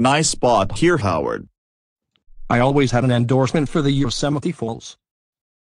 Nice spot here, Howard. I always had an endorsement for the Yosemite Falls.